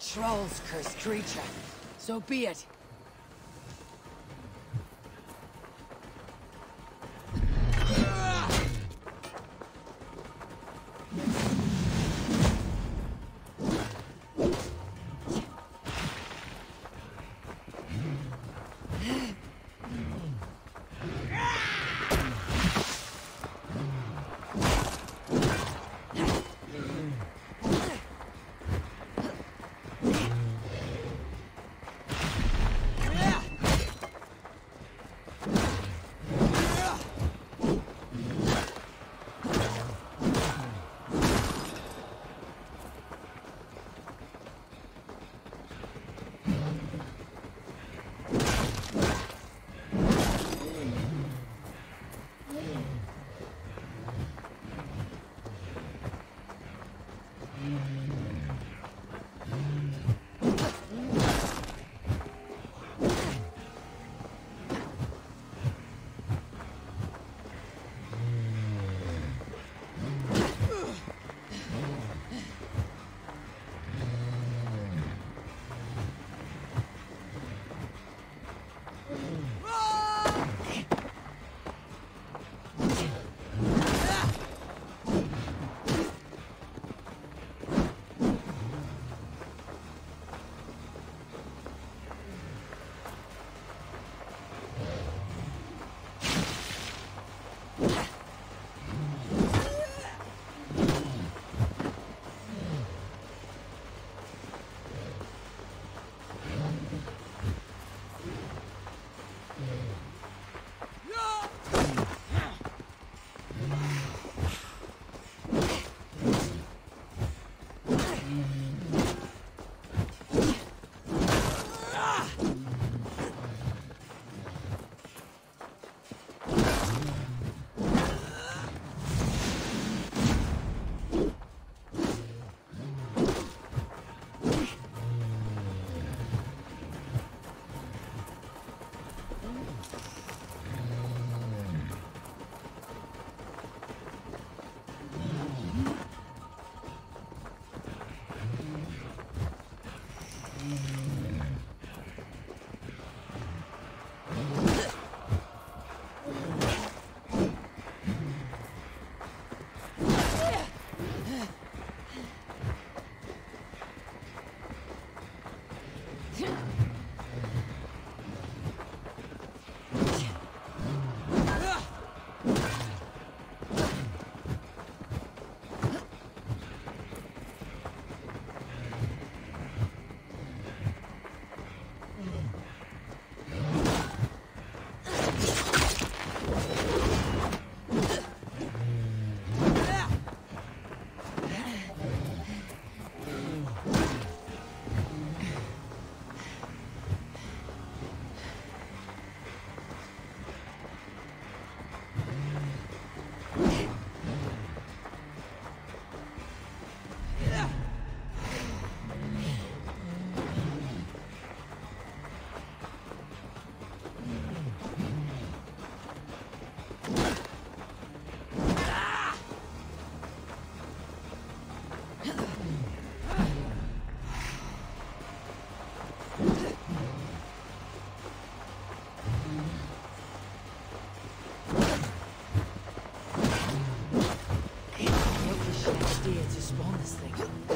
Trolls, cursed creature. So be it. What this thing.